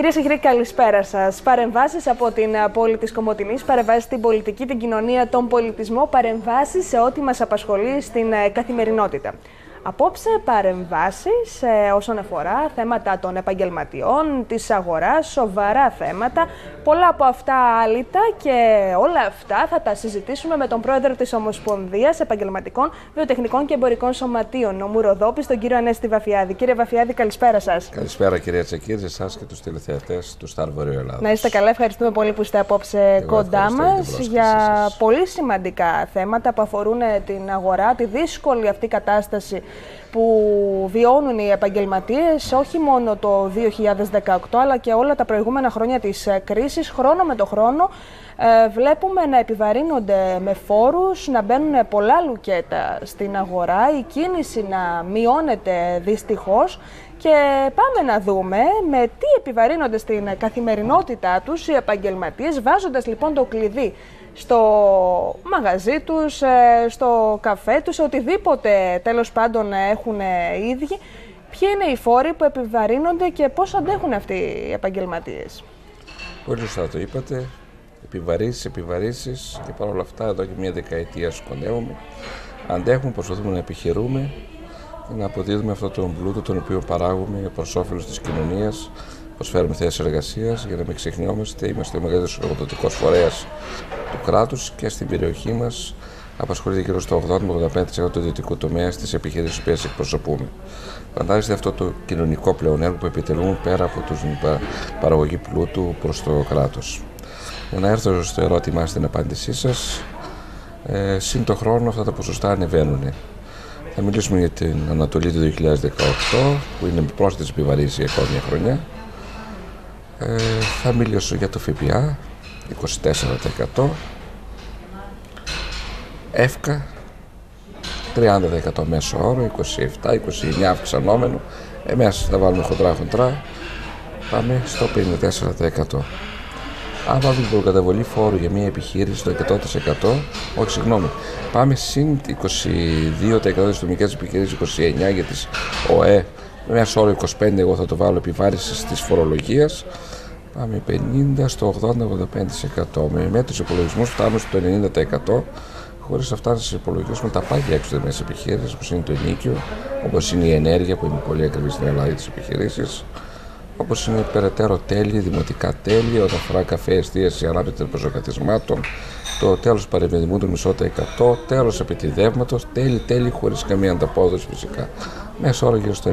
Κυρίες και κύριοι, καλησπέρα σας. Παρεμβάσεις από την πόλη της Κομωτινής, παρεμβάσεις στην πολιτική, την κοινωνία, τον πολιτισμό, παρεμβάσεις σε ό,τι μας απασχολεί στην ε, καθημερινότητα. Απόψε παρεμβάσεις ε, όσον αφορά θέματα των επαγγελματιών, της αγοράς, σοβαρά θέματα, πολλά από αυτά άλυτα και όλα αυτά θα τα συζητήσουμε με τον πρόεδρο της Ομοσπονδίας Επαγγελματικών Βιοτεχνικών και Εμπορικών Σωματείων, ο Μουροδόπης, τον κύριο Ανέστη Βαφιάδη. Κύριε Βαφιάδη, καλησπέρα σας. Καλησπέρα κυρία Τσεκίδη, εσάς και τους τηλεθεατές του Σταρ Ελλάδα. Να είστε καλά, ευχαριστούμε πολύ που είστε απόψε κοντά μας για πολύ σημαντικά θέματα που αφορούν την αγορά, τη δύσκολη αυτή κατάσταση που βιώνουν οι επαγγελματίες όχι μόνο το 2018 αλλά και όλα τα προηγούμενα χρόνια της ε, κρίσης, χρόνο με το χρόνο ε, βλέπουμε να επιβαρύνονται με φόρους, να μπαίνουν πολλά λουκέτα στην αγορά, η κίνηση να μειώνεται δυστυχώς. Και πάμε να δούμε με τι επιβαρύνονται στην καθημερινότητά τους οι επαγγελματίες, βάζοντας λοιπόν το κλειδί στο μαγαζί τους, ε, στο καφέ τους, οτιδήποτε τέλος πάντων έχουν οι ίδιοι. Ποιοι είναι οι φόροι που επιβαρύνονται και πώς αντέχουν αυτοί οι επαγγελματίες; Πολύ σωστά το είπατε. Επιβαρύσεις, επιβαρύσεις και παρόλα αυτά εδώ και μια δεκαετία σκονεύουμε. Αντέχουμε, προσπαθούμε να επιχειρούμε και να αποδίδουμε αυτό τον πλούτο τον οποίο παράγουμε προς όφελος της κοινωνίας, προσφέρουμε θέσεις εργασίας για να μην ξεχνιόμαστε. Είμαστε ο μεγαλύτερος εργοδοτικός φορέας του κράτους και στην περιοχή μας απασχολείται γύρω στο 80-85% του ιδιωτικού τομέα στις επιχειρήσεις που εκπροσωπούμε. Φαντάζεστε αυτό το κοινωνικό πλεονέργο που επιτελούν πέρα από την παραγωγή πλούτου προς το κράτος. Για να έρθω στο ερώτημά στην απάντησή σας, ε, σύν το χρόνο αυτά τα ποσοστά ανεβαίνουν. Θα μιλήσουμε για την Ανατολή του 2018, που είναι πρόσθετη επιβαρύνση για ακόμη μια χρονιά. Ε, θα μιλήσω για το ΦΠΑ, 24%. ΕΦΚΑ, 30% μέσο όρο, 27, 29 αυξανόμενο. Εμείς θα βάλουμε χοντρά χοντρά. Πάμε στο 54%. Αν βάλουμε την προκαταβολή φόρου για μια επιχείρηση στο 100%, όχι συγγνώμη, πάμε συν 22% για τι επιχειρήσει, 29% για τις ΟΕ, με ένα όρο 25% εγώ θα το βάλω επιβάρηση της φορολογίας. Πάμε 50% στο 80-85%. Με μέτρου υπολογισμούς φτάνουμε στο 90% χωρίς να φτάνουμε σε υπολογίσουμε τα πάγια έξω μέσα επιχείρησης, όπως είναι το ενίκιο, όπως είναι η ενέργεια που είναι πολύ ακριβή στην Ελλάδα τη επιχειρήσεις, όπως είναι περαιτέρω τέλη, δημοτικά τέλη, όταν αφορά καφέ, εστίαση, ανάπτυξη προσωπικατισμάτων, το τέλος παρεμβιασμού του μισό τα 100, τέλος επιτιδεύματος, τέλη, τέλη χωρίς καμία ανταπόδοση φυσικά. Μέσα όρο γύρω στο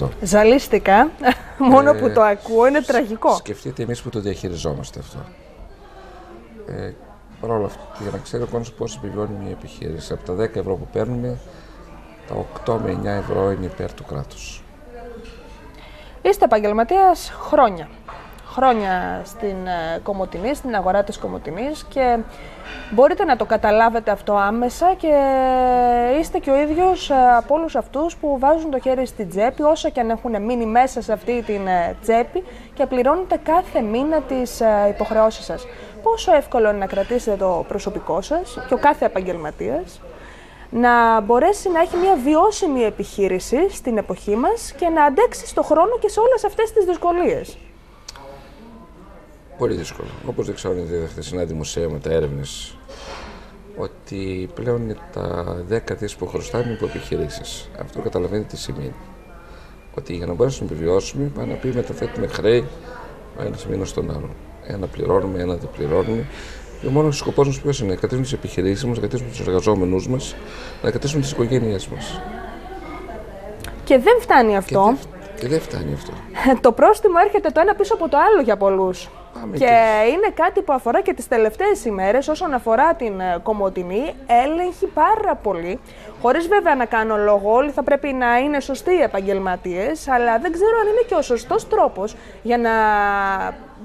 90-95%. Ζαλίστηκα. Μόνο που το ακούω είναι τραγικό. Σκεφτείτε εμείς που το διαχειριζόμαστε αυτό. Ε, Παρ' όλα αυτά, για να ξέρει ο κόσμος πώς επιβιώνει μια επιχείρηση. Από τα 10 ευρώ που παίρνουμε, τα 8 με 9 ευρώ είναι υπέρ του κράτους. Είστε επαγγελματίας χρόνια. Χρόνια στην ε, Κομωτινής, στην αγορά της Κομωτινής και μπορείτε να το καταλάβετε αυτό άμεσα και είστε και ο ίδιος ε, από όλους αυτούς που βάζουν το χέρι στην τσέπη όσο και αν έχουν μείνει μέσα σε αυτή την ε, τσέπη και πληρώνετε κάθε μήνα τις υποχρεώσεις σας πόσο εύκολο είναι να κρατήσετε το προσωπικό σας και ο κάθε επαγγελματίας να μπορέσει να έχει μια βιώσιμη επιχείρηση στην εποχή μας και να αντέξει στο χρόνο και σε όλες αυτές τις δυσκολίες. Πολύ δύσκολο. Όπως δείξαμε τη χθεσινά δημοσίευματα τα έρευνες ότι πλέον είναι τα 10 δις που χρωστάνε υπό επιχειρήσεις. Αυτό καταλαβαίνετε τι σημαίνει. Ότι για να μπορέσουμε να επιβιώσουμε, πάμε να πει μεταθέτουμε χρέη ένας μήνα στον άλλον. Ένα πληρώνουμε, ένα δεν πληρώνουμε. Και ο μόνος σκοπός μας ποιος είναι, να κρατήσουμε τις επιχειρήσεις μας, να κρατήσουμε τους εργαζόμενους μας, να κρατήσουμε τις οικογένειές μας. Και δεν φτάνει αυτό. Και δεν, και δεν φτάνει αυτό. το πρόστιμο έρχεται το ένα πίσω από το άλλο για πολλούς. Και, και είναι κάτι που αφορά και τις τελευταίες ημέρες όσον αφορά την ε, Κομωτινή, έλεγχη πάρα πολύ. Χωρίς βέβαια να κάνω λόγο, όλοι θα πρέπει να είναι σωστοί οι επαγγελματίες, αλλά δεν ξέρω αν είναι και ο σωστός τρόπος για να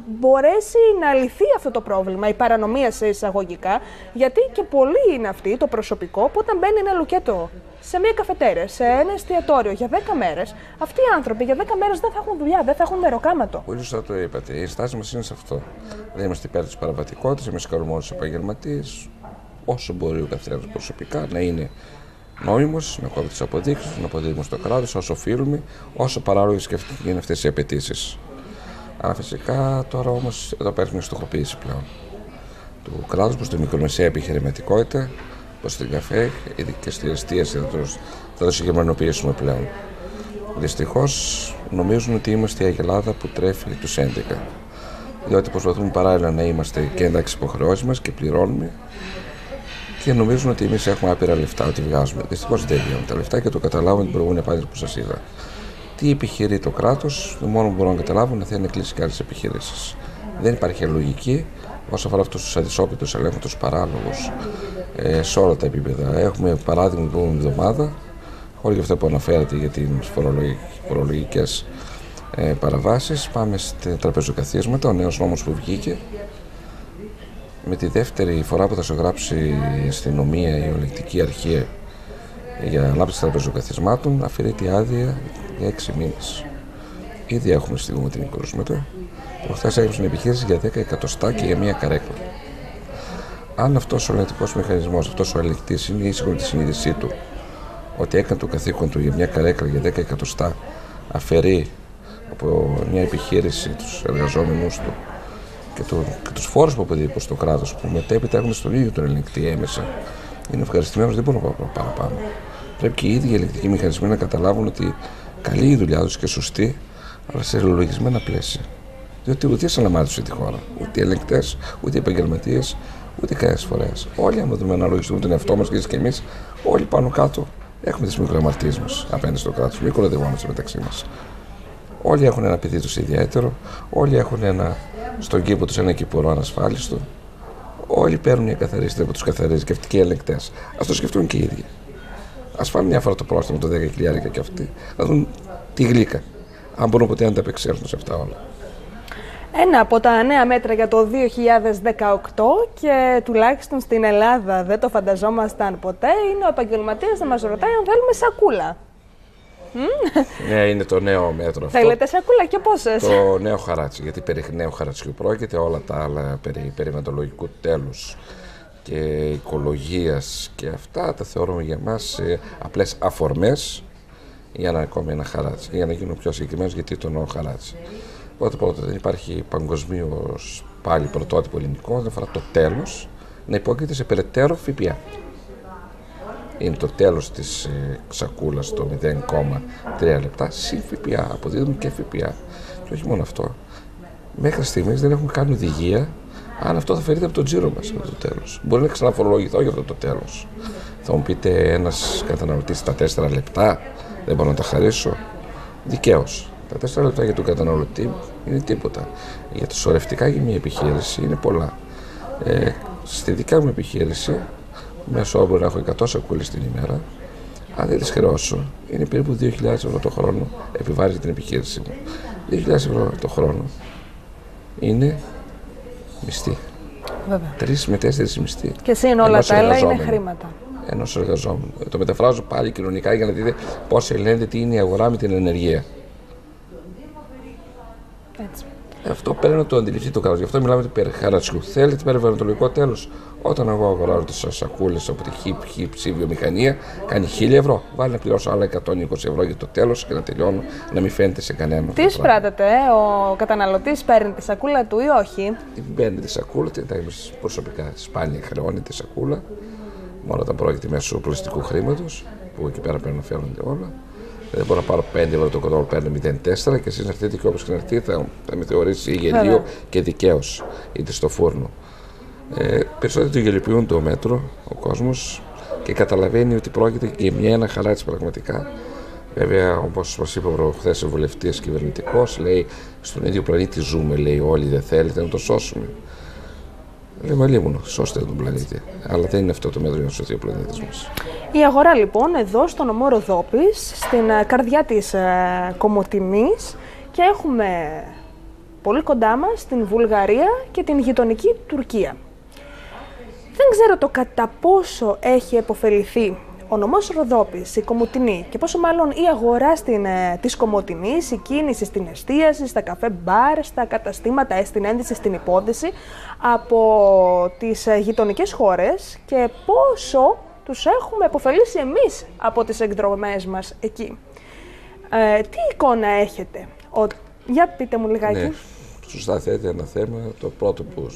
μπορέσει να λυθεί αυτό το πρόβλημα, η παρανομία σε εισαγωγικά, γιατί και πολλοί είναι αυτοί, το προσωπικό, που όταν μπαίνει ένα λουκέτο σε μια καφετέρια, σε ένα εστιατόριο για 10 μέρες, αυτοί οι άνθρωποι για 10 μέρες δεν θα έχουν δουλειά, δεν θα έχουν νεροκάματο. Πολύ σωστά το είπατε. Η στάση μας είναι σε αυτό. Δεν είμαστε υπέρ της παραβατικότητας, εμεί καλούμε όλου του επαγγελματίε, όσο μπορεί ο καθένα προσωπικά να είναι νόμιμο, να κόβει τι αποδείξει, να αποδίδουμε στο κράτος όσο οφείλουμε, όσο παράλογες και είναι αυτές οι απαιτήσεις. Αλλά φυσικά τώρα όμως εδώ παίρνει στοχοποίηση πλέον του κράτους προς τη μικρομεσαία επιχειρηματικότητα, προ την καφέ, και στη εστίαση θα, θα το συγκεκριμενοποιήσουμε πλέον. Δυστυχώς νομίζουν ότι είμαστε η Αγελάδα που τρέφει τους 11. Διότι προσπαθούμε παράλληλα να είμαστε και εντάξει υποχρεώσεις μας και πληρώνουμε και νομίζουν ότι εμείς έχουμε άπειρα λεφτά, ότι βγάζουμε. Δυστυχώς δεν βγαίνουν τα λεφτά και το καταλάβουν την προηγούμενη απάντηση που σας είδα. Τι επιχειρεί το κράτος, το μόνο που μπορούν να καταλάβουν είναι να κλείσει και άλλες επιχειρήσεις. Δεν υπάρχει λογική όσον αφορά αυτούς τους αδυσόπιτου ελέγχους, τους παράλογους ε, σε όλα τα επίπεδα. Έχουμε παράδειγμα την προηγούμενη εβδομάδα, όλοι αυτά που αναφέρατε για τις φορολογικές ε, παραβάσεις. Πάμε στα τραπεζοκαθίσματα, ο νέος νόμος που βγήκε με τη δεύτερη φορά που θα σου γράψει η αστυνομία, η ολεκτική αρχή για ανάπτυξη τραπεζοκαθισμάτων, αφαιρείται άδεια για έξι μήνες. Ήδη έχουμε στη την κρούσματα. Προχθές έγραψε την επιχείρηση για 10 εκατοστά και για μία καρέκλα. Αν αυτός ο ελεκτικό μηχανισμός, αυτός ο ελεκτή είναι ήσυχο με τη συνείδησή του ότι έκανε το καθήκον του για μια καρέκλα για 10 εκατοστά, αφαιρεί από μια επιχείρηση τους εργαζόμενους του και, το, και τους φόρους που αποδίδει προς το κράτος, που μετέπειτα έχουν στον ίδιο τον ελεγκτή έμεσα, είναι ευχαριστημένος, δεν μπορούν να πάω παραπάνω. Πρέπει και οι ίδιοι οι ελεγκτικοί μηχανισμοί να καταλάβουν ότι καλή η δουλειά τους και σωστή, αλλά σε λογισμένα πλαίσια. Διότι ούτε οι του τη χώρα, ούτε οι ελεγκτές, ούτε οι επαγγελματίες, ούτε κανένας φορέ. Όλοι, άμα δούμε να λογιστούμε τον εαυτό μας και εμείς, όλοι πάνω κάτω έχουμε τις μικροαμαρτίε μας απέναντι στο κράτος. Μην κοροϊδευόμαστε μεταξύ μας. Όλοι έχουν ένα παιδί τους ιδιαίτερο, όλοι έχουν ένα στον κήπο τους ένα κυπουρό ανασφάλιστο. Όλοι παίρνουν μια καθαρίστη από τους καθαρίζει και αυτοί και οι ελεγκτές. Α το σκεφτούν και οι ίδιοι. Α φάνε μια φορά το πρόστιμο το 10.000 και αυτοί. Να δουν τη γλύκα. Αν μπορούν ποτέ να τα επεξέλθουν σε αυτά όλα. Ένα από τα νέα μέτρα για το 2018 και τουλάχιστον στην Ελλάδα δεν το φανταζόμασταν ποτέ είναι ο επαγγελματίας να μας ρωτάει αν θέλουμε σακούλα. Ναι, είναι το νέο μέτρο αυτό. Θέλετε σακούλα και πόσες; Το νέο χαράτσι. Γιατί περί νέου χαρατσιού πρόκειται όλα τα άλλα περί περιβαλλοντολογικού τέλους και οικολογίας και αυτά τα θεωρούμε για μας ε, απλές αφορμές για να ακόμη ένα χαράτσι. Για να γίνω πιο συγκεκριμένο, γιατί το νέο χαράτσι. Πρώτα πρώτα δεν υπάρχει παγκοσμίως πάλι πρωτότυπο ελληνικό, δεν αφορά το τέλος να υπόκειται σε περαιτέρω ΦΠΑ. Είναι το τέλος της ε, ξακούλας το 0,3 λεπτά συν ΦΠΑ, αποδίδουν και ΦΠΑ. Και όχι μόνο αυτό. Μέχρι στιγμής δεν έχουμε κάνει οδηγία αν αυτό θα φερείται από το τζίρο μας αυτό το τέλος. Μπορεί να ξαναφορολογηθώ για αυτό το τέλος. Θα μου πείτε ένας καταναλωτής τα 4 λεπτά δεν μπορώ να τα χαρίσω. Δικαίως. Τα 4 λεπτά για τον καταναλωτή είναι τίποτα. Για το σωρευτικά για μια επιχείρηση είναι πολλά. Ε, στη δικιά μου επιχείρηση μέσω όρο να έχω 100 σακούλες την ημέρα. Αν δεν τις χρεώσω, είναι περίπου 2.000 ευρώ το χρόνο επιβάρει την επιχείρηση μου. 2.000 ευρώ το χρόνο είναι μισθή. Τρεις με τέσσερις μισθοί. Και όλα τα άλλα είναι χρήματα. Ενός εργαζόμενου. Το μεταφράζω πάλι κοινωνικά για να δείτε πώς ελέγχεται τι είναι η αγορά με την ενεργεία. Έτσι. Αυτό πρέπει να το αντιληφθεί το κράτος. Γι' αυτό μιλάμε περί χαρατσιού. Θέλετε περιβαλλοντολογικό τέλος. Όταν εγώ αγοράζω τις σακούλες από τη χιπ χιπ βιομηχανία, κάνει 1000 ευρώ. Βάλει να πληρώσω άλλα 120 ευρώ για το τέλος και να τελειώνω, να μην φαίνεται σε κανένα. Τι σπράτατε, ε; ο καταναλωτής παίρνει τη σακούλα του ή όχι; Δεν παίρνει τη σακούλα, την προσωπικά σπάνια χρεώνει τη σακούλα. Μόνο όταν πρόκειται μέσω πλαστικού χρήματος, που εκεί πέρα πρέπει να φέρνονται όλα. Δεν μπορώ να πάρω 5 ευρώ το κοντό, παίρνω 0,4 και εσείς να έρθετε και όπως και να έρθετε θα, θα με θεωρήσει γελίο και δικαίω, είτε στο φούρνο. Ε, περισσότεροι το γελιοποιούν το μέτρο ο κόσμος και καταλαβαίνει ότι πρόκειται για μια ένα χαράτσι πραγματικά. Βέβαια, όπως μας είπε ο χθες ο βουλευτής κυβερνητικός, λέει στον ίδιο πλανήτη ζούμε, λέει όλοι δεν θέλετε να το σώσουμε. Λέμε λίμωνο, σώστε τον πλανήτη. Αλλά δεν είναι αυτό το μέτρο για να σωθεί ο πλανήτης μας. Η αγορά λοιπόν εδώ στο νομό Ροδόπη, στην ε, καρδιά της ε, Κομωτινή και έχουμε πολύ κοντά μας την Βουλγαρία και την γειτονική Τουρκία. Δεν ξέρω το κατά πόσο έχει επωφεληθεί ο νομός Ροδόπης, η Κομωτινή και πόσο μάλλον η αγορά στην, ε, της Κομωτινής, η κίνηση στην εστίαση, στα καφέ μπαρ, στα καταστήματα, ε, στην ένδυση, στην υπόδηση από τις ε, γειτονικές χώρες και πόσο τους έχουμε επωφελήσει εμείς από τις εκδρομές μας εκεί. Ε, τι εικόνα έχετε, ο... για πείτε μου λιγάκι. Ναι. σωστά θέτει ένα θέμα, το πρώτο που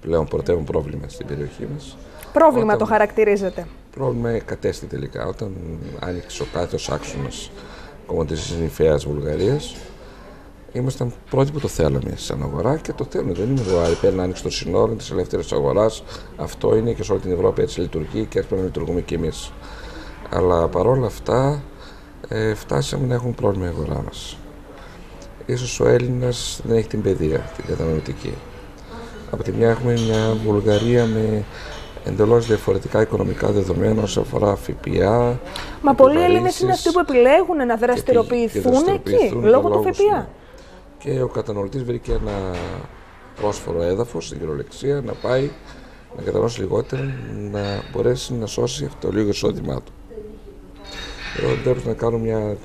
πλέον πρωτεύουν πρόβλημα στην περιοχή μας. Πρόβλημα Όταν... το χαρακτηρίζεται. Πρόβλημα κατέστη τελικά. Όταν άνοιξε ο κάθετος άξονας κομματής νηφαίας Βουλγαρίας, ήμασταν πρώτοι που το θέλαμε σαν αγορά και το θέλουμε. Δεν είναι εδώ υπέρ να άνοιξη των συνόρων της ελεύθερης αγοράς. Αυτό είναι και σε όλη την Ευρώπη έτσι λειτουργεί και έτσι πρέπει να λειτουργούμε κι εμείς. Αλλά παρόλα αυτά ε, φτάσαμε να έχουμε πρόβλημα η αγορά μας. Ίσως ο Έλληνας δεν έχει την παιδεία, την κατανοητική. Από τη μια έχουμε μια Βουλγαρία με εντελώς διαφορετικά οικονομικά δεδομένα όσον αφορά ΦΠΑ. Μα πολλοί Έλληνες είναι αυτοί που επιλέγουν να δραστηριοποιηθούν εκεί, λόγω του ΦΠΑ. Και ο καταναλωτής βρήκε ένα πρόσφορο έδαφος στην κυριολεξία να πάει να καταναλώσει λιγότερο, να μπορέσει να σώσει αυτό το λίγο εισόδημά του. Εδώ πρέπει να κάνω μια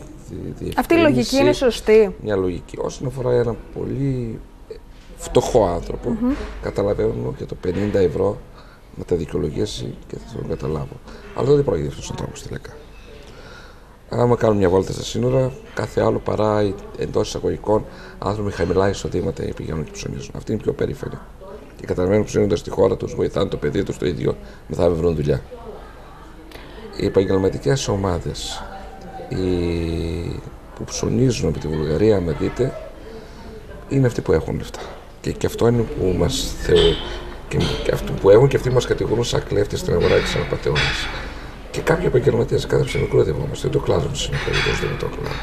Αυτή η λογική είναι σωστή. Μια λογική. Όσον αφορά ένα πολύ φτωχό άνθρωπο, mm-hmm. καταλαβαίνω και το 50 ευρώ να τα δικαιολογήσει και θα το καταλάβω. Αλλά δεν πρόκειται αυτό ο ανθρώπους τελικά. Άμα κάνουμε μια βόλτα στα σύνορα, κάθε άλλο παρά εντός εισαγωγικών άνθρωποι με χαμηλά εισοδήματα πηγαίνουν και ψωνίζουν. Αυτή είναι πιο περήφανη. Και καταλαβαίνουν ψωνίζοντα στη χώρα τους, βοηθάνε το παιδί τους το ίδιο, μετά βρουν δουλειά. Οι επαγγελματικές ομάδες που ψωνίζουν από τη Βουλγαρία, άμα δείτε, είναι αυτοί που έχουν λεφτά. Και, και αυτό είναι που μας θεωρεί και, και αυτό που έχουν και αυτοί μας κατηγορούν σαν κλέφτες στην αγορά και σαν απαταιώνε. Και κάποιοι επαγγελματίες κάθε ψηφιακό δεν είμαστε. Δεν το κλάδο τους είναι καλύτερο, δεν το κλάδο.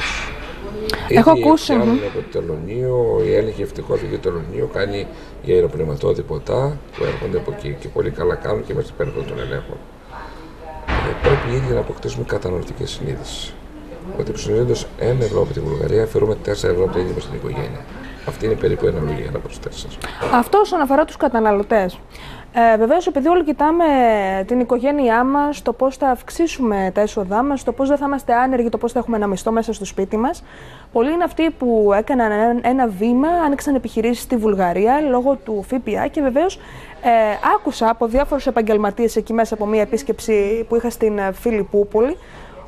Έχω ακούσει. Έχουν από το τελωνίο, η έλεγχη ευτυχώ για το τελωνίο κάνει για αεροπνευματόδη ποτά που έρχονται από εκεί και πολύ καλά κάνουν και είμαστε πέρα των ελέγχων. Ε, πρέπει οι ίδιοι να αποκτήσουμε κατανοητική συνείδηση. Ότι ψωνίζοντας ένα ευρώ από τη Βουλγαρία, φέρουμε 4 ευρώ από την ίδια στην οικογένεια. Αυτή είναι περίπου η αναλογία ένα προ Αυτό όσον αφορά τους καταναλωτές. Ε, Βεβαίως, επειδή όλοι κοιτάμε την οικογένειά μας, το πώς θα αυξήσουμε τα έσοδά μας, το πώς δεν θα είμαστε άνεργοι, το πώς θα έχουμε ένα μισθό μέσα στο σπίτι μας. Πολλοί είναι αυτοί που έκαναν ένα βήμα, άνοιξαν επιχειρήσεις στη Βουλγαρία λόγω του ΦΠΑ και βεβαίως ε, άκουσα από διάφορους επαγγελματίες εκεί μέσα από μία επίσκεψη που είχα στην Φιλιππούπολη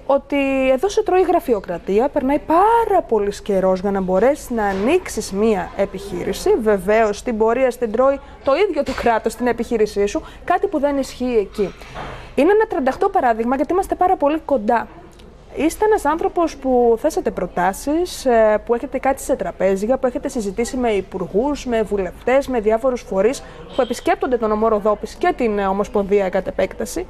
ότι εδώ σε τρώει γραφειοκρατία, περνάει πάρα πολύς καιρός για να μπορέσεις να ανοίξεις μία επιχείρηση. Βεβαίως, στην πορεία στην τρώει το ίδιο το κράτος στην επιχείρησή σου, κάτι που δεν ισχύει εκεί. Είναι ένα 38 παράδειγμα γιατί είμαστε πάρα πολύ κοντά. Είστε ένας άνθρωπος που θέσατε προτάσεις, ε, που έχετε κάτι σε τραπέζια, που έχετε συζητήσει με υπουργούς, με βουλευτές, με διάφορους φορείς που επισκέπτονται τον Ομόρο και την Ομοσπονδία κατ' επέκταση.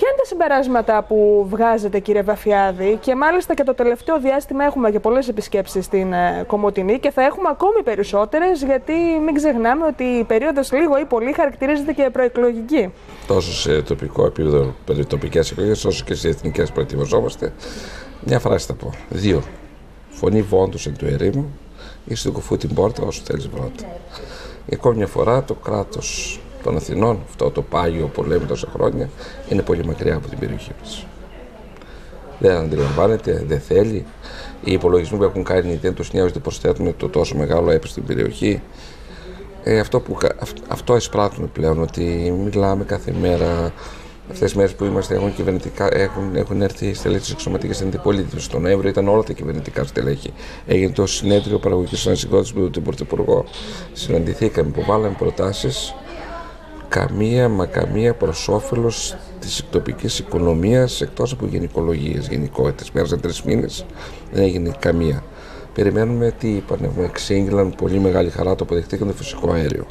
Ποια είναι τα συμπεράσματα που βγάζετε, κύριε Βαφιάδη, και μάλιστα και το τελευταίο διάστημα έχουμε και πολλές επισκέψεις στην ε, Κομωτινή και θα έχουμε ακόμη περισσότερες, γιατί μην ξεχνάμε ότι η περίοδος λίγο ή πολύ χαρακτηρίζεται και προεκλογική. Τόσο σε τοπικό επίπεδο, περί τοπικές εκλογές, όσο και σε εθνικές προετοιμαζόμαστε. Μια φράση θα πω. Δύο. Φωνή βόντους εν του ερήμου ή στο κουφού την πόρτα όσο θέλεις πρώτα. Για ακόμη μια φορά το κράτος των Αθηνών, αυτό το πάγιο που λέμε τόσα χρόνια, είναι πολύ μακριά από την περιοχή μας. Δεν αντιλαμβάνεται, δεν θέλει. Οι υπολογισμοί που έχουν κάνει δεν τους νοιάζουν ότι προσθέτουν το τόσο μεγάλο έπι στην περιοχή. Ε, αυτό, που, αυτό εισπράττουμε πλέον, ότι μιλάμε κάθε μέρα. Αυτές τις μέρες που είμαστε έχουν, κυβερνητικά, έχουν, έχουν έρθει στελέχη της εξωματικής αντιπολίτευση. Τον Νοέμβριο ήταν όλα τα κυβερνητικά στελέχη. Έγινε το συνέδριο παραγωγικής ανασυγκρότηση με τον Πρωθυπουργό. Συναντηθήκαμε, υποβάλαμε προτάσεις καμία μα καμία προς όφελος της τοπικής οικονομίας εκτός από γενικολογίε, γενικότητες. Πέρασαν τρεις μήνες, δεν έγινε καμία. Περιμένουμε τι είπαν, μου εξήγηλαν πολύ μεγάλη χαρά το αποδεχτήκαν το φυσικό αέριο.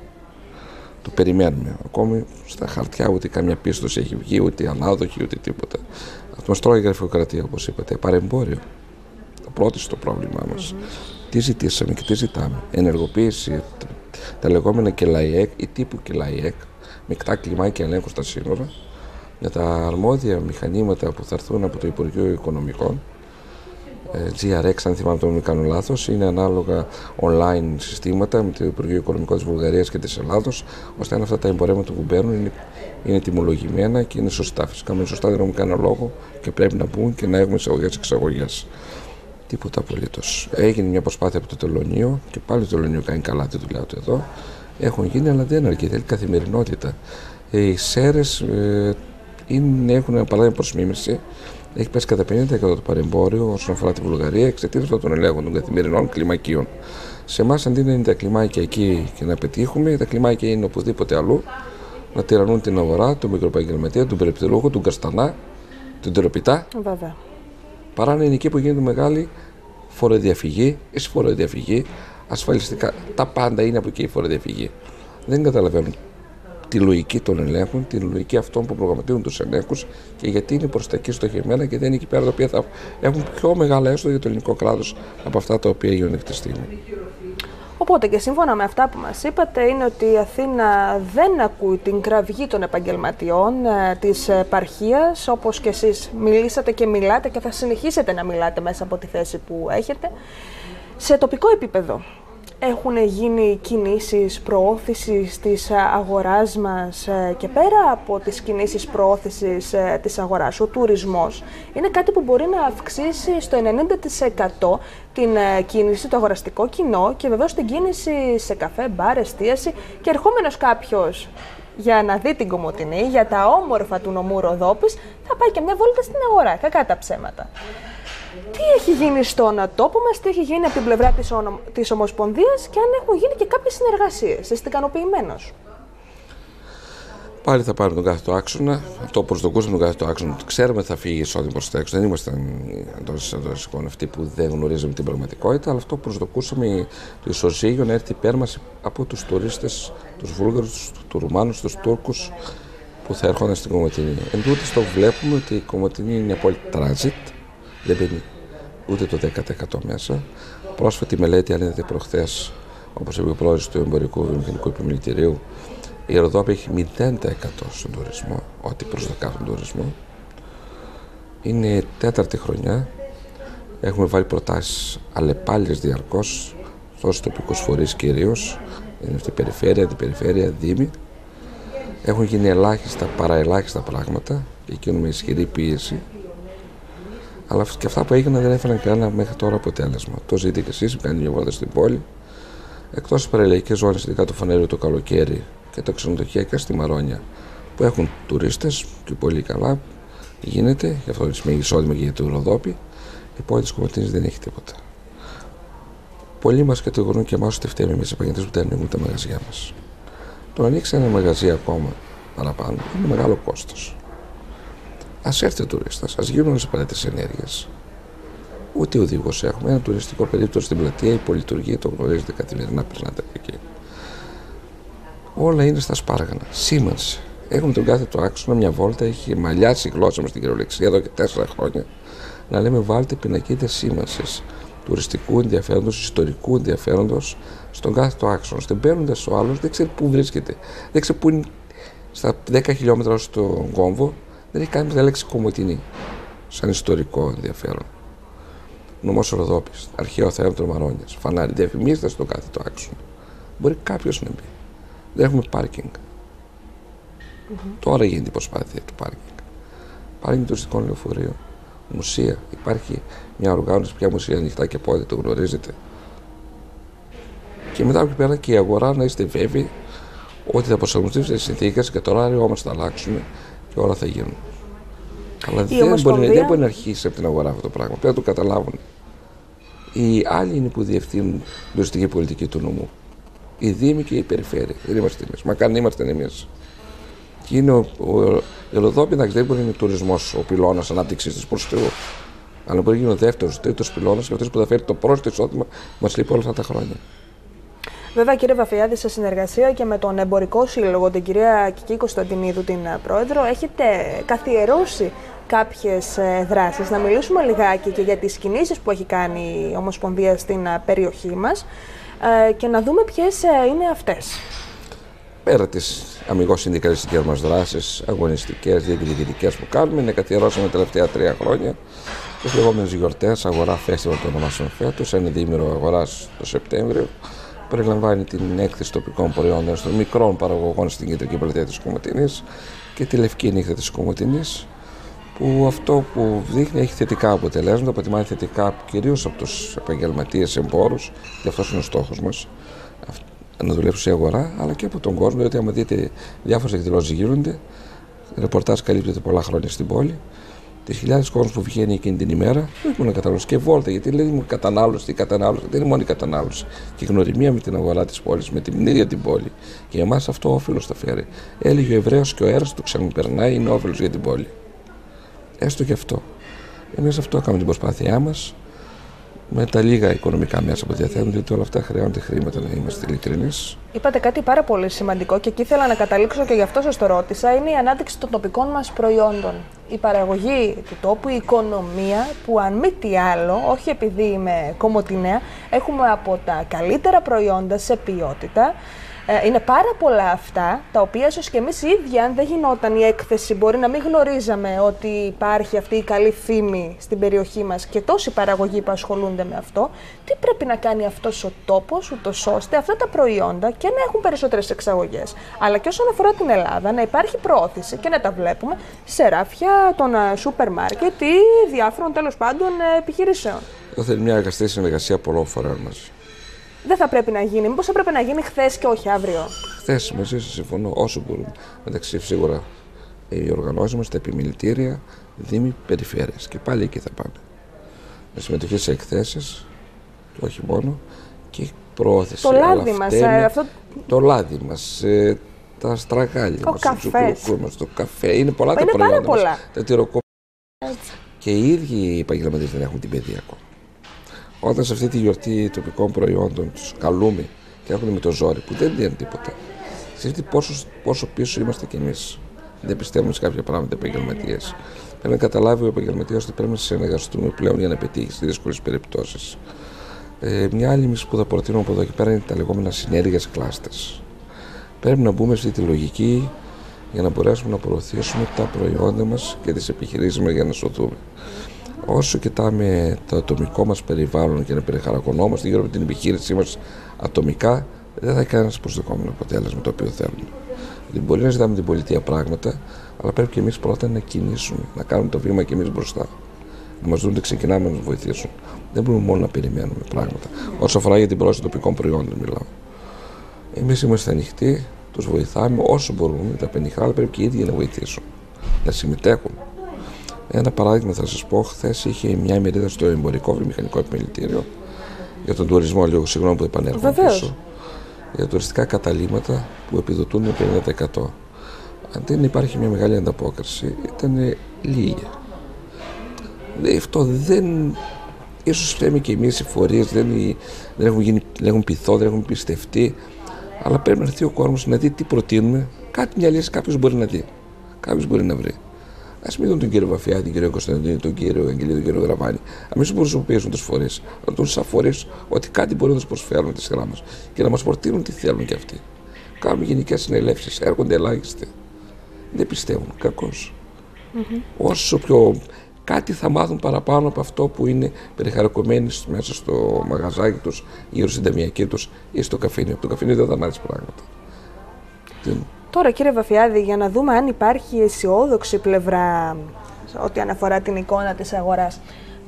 Το περιμένουμε. Ακόμη στα χαρτιά ούτε καμία πίστοση έχει βγει, ούτε ανάδοχη, ούτε τίποτα. Αυτό μας τρώει η γραφειοκρατία, όπως είπατε. Παρεμπόριο. Το πρώτο στο πρόβλημά μας. Τι ζητήσαμε και τι ζητάμε. Ενεργοποίηση, τα λεγόμενα ΚΕΛΑΙΕΚ ή τύπου ΚΕΛΑΙΕΚ, μεικτά κλιμάκια ελέγχους στα σύνορα για τα αρμόδια μηχανήματα που θα έρθουν από το Υπουργείο Οικονομικών ε, GRX, αν θυμάμαι το μην κάνω λάθος, είναι ανάλογα online συστήματα με το Υπουργείο Οικονομικών της Βουλγαρίας και της Ελλάδος, ώστε αν αυτά τα εμπορεύματα που μπαίνουν είναι, είναι τιμολογημένα και είναι σωστά. Φυσικά, με σωστά δεν έχουμε κανένα λόγο και πρέπει να μπουν και να έχουμε εισαγωγέ-εξαγωγέ. Τίποτα απολύτως. Έγινε μια προσπάθεια από το τελωνίο και πάλι το τελωνίο κάνει καλά τη δουλειά του εδώ έχουν γίνει, αλλά δεν αρκεί. Θέλει καθημερινότητα. Οι ΣΕΡΕ ε, έχουν ένα παράδειγμα προ μίμηση. Έχει πέσει κατά 50% το παρεμπόριο όσον αφορά τη Βουλγαρία εξαιτίας των ελέγχων των καθημερινών κλιμακίων. Σε εμάς αντί να είναι τα κλιμάκια εκεί και να πετύχουμε, τα κλιμάκια είναι οπουδήποτε αλλού να τυραννούν την αγορά, τον μικροεπαγγελματία, τον περιπτυλούχο, τον καστανά, τον τεροπιτά. Βέβαια. Παρά να είναι εκεί που γίνεται μεγάλη φοροδιαφυγή, εσύ φοροδιαφυγή, ασφαλιστικά. Τα πάντα είναι από εκεί η φοροδιαφυγή. Δεν καταλαβαίνουν τη λογική των ελέγχων, τη λογική αυτών που προγραμματίζουν τους ελέγχους και γιατί είναι προς τα εκεί στοχευμένα και δεν είναι εκεί πέρα τα οποία θα έχουν πιο μεγάλα έσοδα για το ελληνικό κράτος από αυτά τα οποία γίνονται αυτή τη στιγμή. Οπότε και σύμφωνα με αυτά που μας είπατε είναι ότι η Αθήνα δεν ακούει την κραυγή των επαγγελματιών ε, της επαρχίας όπως και εσείς μιλήσατε και μιλάτε και θα συνεχίσετε να μιλάτε μέσα από τη θέση που έχετε σε τοπικό επίπεδο έχουν γίνει κινήσεις προώθησης της αγοράς μας ε, και πέρα από τις κινήσεις προώθησης ε, της αγοράς, ο τουρισμός είναι κάτι που μπορεί να αυξήσει στο 90% την ε, κίνηση, το αγοραστικό κοινό και βεβαίως την κίνηση σε καφέ, μπαρ, εστίαση. Και ερχόμενος κάποιος για να δει την Κομωτινή, για τα όμορφα του νομού Ροδόπης, θα πάει και μια βόλτα στην αγορά, κακά τα ψέματα τι έχει γίνει στον τόπο μας, τι έχει γίνει από την πλευρά της της Ομοσπονδίας και αν έχουν γίνει και κάποιες συνεργασίες. Είστε ικανοποιημένος; Πάλι θα πάρουμε τον κάθετο άξονα. Αυτό που προσδοκούσαμε τον κάθετο άξονα. Ξέρουμε ότι θα φύγει εισόδημα προς τα έξω. Δεν ήμασταν εντό εισαγωγικών αυτοί που δεν γνωρίζαμε την πραγματικότητα. Αλλά αυτό που προσδοκούσαμε το ισοζύγιο να έρθει υπέρ μας από τους τουρίστες, τους Βούλγαρους, τους Ρουμάνους, τους Τούρκους που θα έρχονταν στην Κομωτινή. Εν τούτης το βλέπουμε ότι η Κομωτινή είναι απόλυτη τράζιτ δεν μπαίνει ούτε το 10% μέσα. Πρόσφατη μελέτη, αν είδατε προχθές, όπως είπε ο πρόεδρος του Εμπορικού Βιομηχανικού Επιμελητηρίου, η Ροδόπη έχει 0% στον τουρισμό, ό,τι προσδοκά στον τουρισμό. Είναι τέταρτη χρονιά. Έχουμε βάλει προτάσεις αλλεπάλληλες διαρκώς στου τοπικούς φορείς κυρίως. Είναι αυτή η περιφέρεια, την περιφέρεια, δήμη. Έχουν γίνει ελάχιστα, παραελάχιστα πράγματα και εκείνο με ισχυρή πίεση. Αλλά και αυτά που έγιναν δεν έφεραν κανένα μέχρι τώρα αποτέλεσμα. Το ζείτε και εσείς που κάνετε μια βόλτα στην πόλη. Εκτός τις παραλιακές ζώνες, ειδικά το φανέριο το καλοκαίρι και τα ξενοδοχεία και στη Μαρόνια, που έχουν τουρίστες και πολύ καλά, γίνεται, γι' αυτό σημαίνει εισόδημα και για το Ροδόπι, η πόλη της Κομωτίνη δεν έχει τίποτα. Πολλοί μας κατηγορούν και εμάς ότι φταίμε εμείς επαγγελματίες που δεν ανοίγουν τα μαγαζιά μας. Το να ανοίξει ένα μαγαζί ακόμα παραπάνω είναι μεγάλο κόστος. Α έρθει ο τουρίστας, ας γίνουν όλες τι ενέργειες. Ούτε οδηγό έχουμε. Ένα τουριστικό περίπτωση στην πλατεία, η πολυτουργία το γνωρίζετε καθημερινά, περνάτε από εκεί. Όλα είναι στα σπάργανα. Σήμανση. Έχουμε τον κάθε το άξονα, μια βόλτα, έχει μαλλιάσει η γλώσσα μας στην κυριολεξία εδώ και τέσσερα χρόνια. Να λέμε βάλτε πινακίδες σήμανσης τουριστικού ενδιαφέροντος, ιστορικού ενδιαφέροντος στον κάθε το άξονα. Στην παίρνοντα ο άλλος δεν ξέρει πού βρίσκεται. Δεν ξέρει πού είναι στα 10 χιλιόμετρα στον κόμβο δεν έχει κάνει τη λέξη κομμωτινή, σαν ιστορικό ενδιαφέρον. Νομό Ροδόπη, αρχαίο θέατρο Μαρόνιας, φανάρι, διαφημίστε στο κάθε το άξονα. Μπορεί κάποιος να μπει. Δεν έχουμε πάρκινγκ. Mm-hmm. Τώρα γίνεται η προσπάθεια του πάρκινγκ. Πάρκινγκ τουριστικών λεωφορείων. Μουσεία. Υπάρχει μια οργάνωση πια μουσεία ανοιχτά και πότε το γνωρίζετε. Και μετά από εκεί πέρα και η αγορά να είστε βέβαιοι ότι θα προσαρμοστεί οι συνθήκες και το ωράριό μας θα αλλάξουν και όλα θα γίνουν. Αλλά δεν μπορεί, δεν μπορεί να αρχίσει από την αγορά αυτό το πράγμα. Πρέπει να το καταλάβουν. Οι άλλοι είναι που διευθύνουν την τουριστική πολιτική του νομού. Οι Δήμοι και η Περιφέρεια. Δεν είμαστε εμείς. Μα καν είμαστε εμείς. Και είναι ο, ο, η δεν μπορεί να είναι τουρισμός ο πυλώνας ανάπτυξης της προ Θεού. Αλλά μπορεί να είναι ο δεύτερος, τρίτος πυλώνας και αυτός που θα φέρει το πρόσθετο εισόδημα μας λείπει όλα αυτά τα χρόνια. Βέβαια, κύριε Βαφιάδη, σε συνεργασία και με τον Εμπορικό Σύλλογο, την κυρία Κική Κωνσταντινίδου, την ε, πρόεδρο, έχετε καθιερώσει κάποιες δράσεις. Να μιλήσουμε λιγάκι και για τις κινήσεις που έχει κάνει η Ομοσπονδία στην ε, περιοχή μας ε, και να δούμε ποιες είναι αυτές. Πέρας τι αμυγός συνδικαλιστικές μας δράσεις, αγωνιστικές, διεκδικητικές που κάνουμε, είναι καθιερώσαμε τα τελευταία τρία χρόνια τις λεγόμενες γιορτές, αγορά φέστιβαλ των ονομάσεων φέτος, ένα διήμερο αγοράς το Σεπτέμβριο, περιλαμβάνει την έκθεση τοπικών προϊόντων των μικρών παραγωγών στην κεντρική πλατεία της Κομωτινής και τη λευκή νύχτα της Κομωτινής που αυτό που δείχνει έχει θετικά αποτελέσματα, αποτιμάει θετικά κυρίως από τους επαγγελματίες εμπόρους, και αυτός είναι ο στόχος μας, να δουλέψουν σε αγορά, αλλά και από τον κόσμο, διότι άμα δείτε διάφορες εκδηλώσεις γίνονται, ρεπορτάζ καλύπτεται πολλά χρόνια στην πόλη, τι χιλιάδες κόσμος που βγαίνει εκείνη την ημέρα, όχι μόνο κατανάλωση και βόλτα, γιατί λέει μου κατανάλωση, η κατανάλωση δεν είναι μόνο η κατανάλωση. Και η γνωριμία με την αγορά της πόλης, με την ίδια την πόλη. Και εμάς αυτό όφελος θα φέρει. Έλεγε ο Εβραίος και ο αέρα του ξαναπερνάει, είναι όφελος για την πόλη. Έστω και αυτό. Εμείς αυτό έκαμε την προσπάθειά μας με τα λίγα οικονομικά μέσα που διαθέτουν, γιατί όλα αυτά χρειάζονται χρήματα, να είμαστε ειλικρινείς. Είπατε κάτι πάρα πολύ σημαντικό και εκεί ήθελα να καταλήξω και γι' αυτό σας το ρώτησα. Είναι η ανάδειξη των τοπικών μας προϊόντων. Η παραγωγή του τόπου, η οικονομία, που αν μη τι άλλο, όχι επειδή είμαι κομμωτινέα, έχουμε από τα καλύτερα προϊόντα σε ποιότητα ε, είναι πάρα πολλά αυτά, τα οποία ίσως και εμείς οι ίδιοι, αν δεν γινόταν η έκθεση, μπορεί να μην γνωρίζαμε ότι υπάρχει αυτή η καλή φήμη στην περιοχή μας και τόσοι παραγωγοί που ασχολούνται με αυτό. Τι πρέπει να κάνει αυτός ο τόπος, ούτως ώστε αυτά τα προϊόντα και να έχουν περισσότερες εξαγωγές. Αλλά και όσον αφορά την Ελλάδα, να υπάρχει πρόθεση και να τα βλέπουμε σε ράφια των ε, σούπερ μάρκετ ή διάφορων τέλος πάντων ε, επιχειρήσεων. Αυτό θέλει μια αγαστή συνεργασία πολλών φορέων μαζί δεν θα πρέπει να γίνει. Μήπως θα πρέπει να γίνει χθες και όχι αύριο; Χθες μαζί σας συμφωνώ όσο μπορούμε. Μεταξύ σίγουρα οι οργανώσεις μας, τα επιμελητήρια, δήμοι, περιφέρειες. Και πάλι εκεί θα πάνε. Με συμμετοχή σε εκθέσεις, όχι μόνο, και προώθηση. Το λάδι μας. Ε, αυτό... Το λάδι μας. Ε, τα στραγάλια μας, το το καφέ. Είναι πολλά είναι τα προϊόντα πολλά. Μας, τα τυροκόπια. Και οι ίδιοι οι επαγγελματίες δεν έχουν την παιδεία ακόμα. Όταν σε αυτή τη γιορτή τοπικών προϊόντων τους καλούμε και έχουν με το ζόρι που δεν δίνει τίποτα. Σκεφτείτε πόσο, πόσο πίσω είμαστε κι εμείς. Δεν πιστεύουμε σε κάποια πράγματα επαγγελματίες. Πρέπει να καταλάβει ο επαγγελματίας ότι πρέπει να συνεργαστούμε πλέον για να πετύχει σε δύσκολες περιπτώσεις. Ε, μια άλλη μισή που θα προτείνω από εδώ και πέρα είναι τα λεγόμενα συνέργειες κλάστες. Πρέπει να μπούμε σε αυτή τη λογική για να μπορέσουμε να προωθήσουμε τα προϊόντα μας και τις επιχειρήσεις μας για να σωθούμε. Όσο κοιτάμε το ατομικό μας περιβάλλον και να περιχαρακωνόμαστε γύρω από την επιχείρησή μας ατομικά, δεν θα έχει κανένας προσδοκόμενο αποτέλεσμα το οποίο θέλουμε. Δηλαδή, μπορεί να ζητάμε την πολιτεία πράγματα, αλλά πρέπει και εμείς πρώτα να κινήσουμε, να κάνουμε το βήμα και εμείς μπροστά. Να μας δουν ότι ξεκινάμε να μα βοηθήσουν. Δεν μπορούμε μόνο να περιμένουμε πράγματα. Όσο αφορά για την πρόσθεση τοπικών προϊόντων, μιλάω. Εμείς είμαστε ανοιχτοί, τους βοηθάμε όσο μπορούμε, τα πενιχρά, αλλά πρέπει και οι ίδιοι να βοηθήσουν, να συμμετέχουν. Ένα παράδειγμα θα σας πω, χθες είχε μια ημερίδα στο εμπορικό βιομηχανικό επιμελητήριο για τον τουρισμό, λίγο συγγνώμη που επανέρχομαι πίσω, για τουριστικά καταλήμματα που επιδοτούν 50%. Αν δεν υπάρχει μια μεγάλη ανταπόκριση, ήταν λίγη. Αυτό δεν. ίσως φταίμε και εμείς οι φορείς, δεν, δεν, έχουν γίνει, δεν έχουν πειθό, δεν έχουν πιστευτεί. Αλλά πρέπει να έρθει ο κόσμος να δει τι προτείνουμε. Κάτι μια λύση κάποιος μπορεί να δει. Κάποιος μπορεί να βρει. Α μην δουν τον κύριο Βαφιάδη, τον κύριο Κωνσταντίνη, τον κύριο Αγγελίδη, τον κύριο Γραβάνη. Α μην τους προσωπήσουν τις φορέ. Να δουν σαν φορέ ότι κάτι μπορεί να τους προσφέρουν τη σειρά μα και να μας προτείνουν τι θέλουν κι αυτοί. Κάνουμε γενικές συνελεύσεις, έρχονται ελάχιστοι. Δεν πιστεύουν. Κακώ. Mm-hmm. Όσο πιο κάτι θα μάθουν παραπάνω από αυτό που είναι περιχαρακωμένοι μέσα στο μαγαζάκι τους, γύρω στην ταμιακή τους ή στο καφίνι. Από το καφίνι δεν θα μάθει πράγματα. Τώρα κύριε Βαφιάδη, για να δούμε αν υπάρχει αισιόδοξη πλευρά ό,τι αναφορά την εικόνα της αγοράς.